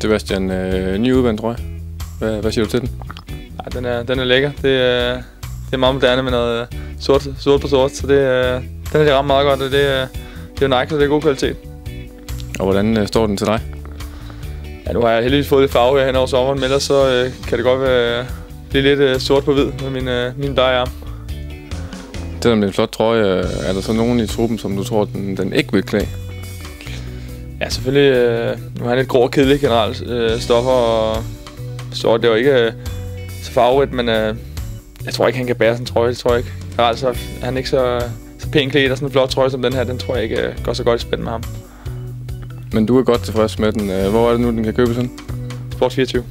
Sebastian, øh, ny udvendt trøje. Hvad, hvad siger du til den? Ja, den, er, den er lækker. Det, er, det er meget moderne med noget sort, sort på sort, så det, øh, den er det ramt meget godt, og det, er, det er jo Nike, så det er god kvalitet. Og hvordan øh, står den til dig? Ja, nu har jeg heldigvis fået lidt farve her hen over sommeren, men ellers så øh, kan det godt være, blive lidt øh, sort på hvid med min, øh, min arm. Selvom det er en flot trøje, øh, er der så nogen i truppen, som du tror, den, den ikke vil klæde? Ja, selvfølgelig. Øh, nu har han lidt grå og kedelig generelt øh, stoffer, og så det er jo ikke øh, så farverigt, men øh, jeg tror ikke, han kan bære sådan en trøje. Det tror jeg ikke. Generelt så er han ikke så, så pæn klædt, og sådan en flot trøje som den her, den tror jeg ikke øh, går så godt i spænd med ham. Men du er godt tilfreds med den. Øh, hvor er det nu, den kan købes sådan? Sport 24.